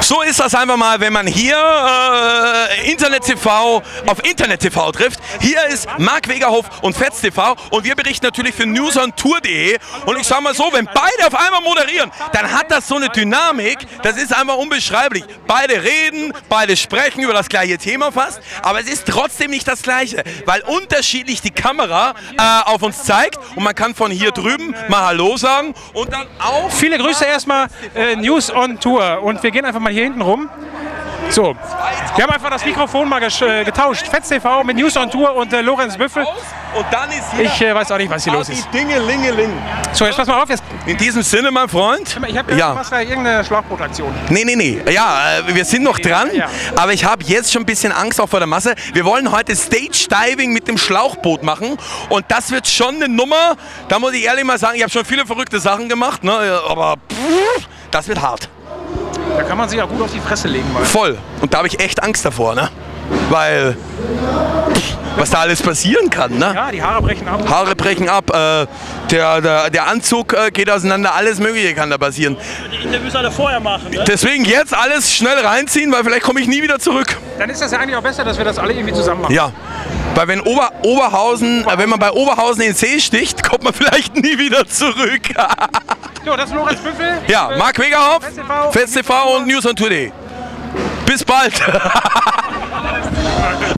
So ist das einfach mal, wenn man hier äh, Internet TV auf Internet TV trifft. Hier ist Marc Wegerhoff und Fetz TV und wir berichten natürlich für newsontour.de. Und ich sag mal so, wenn beide auf einmal moderieren, dann hat das so eine Dynamik, das ist einfach unbeschreiblich. Beide reden, beide sprechen über das gleiche Thema fast, aber es ist trotzdem nicht das gleiche, weil unterschiedlich die Kamera äh, auf uns zeigt und man kann von hier drüben mal Hallo sagen und dann auch. Viele Grüße erstmal, äh, News on Tour. Und wir gehen einfach mal hier hinten rum. So, wir haben einfach das Mikrofon mal äh, getauscht. Fetz TV mit News on Tour und äh, Lorenz Büffel. Und dann ist hier Ich äh, weiß auch nicht, was hier los ist. So, jetzt pass mal auf. Jetzt, In diesem Sinne, mein Freund. ich habe ja. irgendeine Schlauchbootaktion. Nee, nee, nee. Ja, äh, wir sind noch dran. Ja. Aber ich habe jetzt schon ein bisschen Angst auch vor der Masse. Wir wollen heute Stage Diving mit dem Schlauchboot machen. Und das wird schon eine Nummer. Da muss ich ehrlich mal sagen, ich habe schon viele verrückte Sachen gemacht. Ne? Aber pff, das wird hart. Da kann man sich auch gut auf die Fresse legen. Weil Voll. Und da habe ich echt Angst davor. Ne? Weil, pff, was da alles passieren kann. Ne? ja, die Haare brechen ab. Haare brechen ab, äh, der, der, der Anzug äh, geht auseinander, alles Mögliche kann da passieren. Die Interviews alle vorher machen. Ne? Deswegen jetzt alles schnell reinziehen, weil vielleicht komme ich nie wieder zurück. Dann ist das ja eigentlich auch besser, dass wir das alle irgendwie zusammen machen. Ja. Weil wenn Ober, Oberhausen, äh, wenn man bei Oberhausen in den See sticht, kommt man vielleicht nie wieder zurück. So, das ist Lorenz Büffel. ja, Marc Wegerhoff, Fetz TV. Fetz TV und News on Today. Bis bald.